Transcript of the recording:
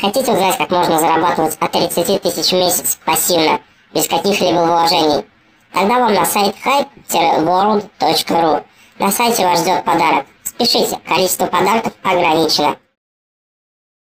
Хотите узнать, как можно зарабатывать от 30 тысяч в месяц пассивно, без каких-либо вложений? Тогда вам на сайт hype-world.ru. На сайте вас ждет подарок. Спешите, количество подарков ограничено.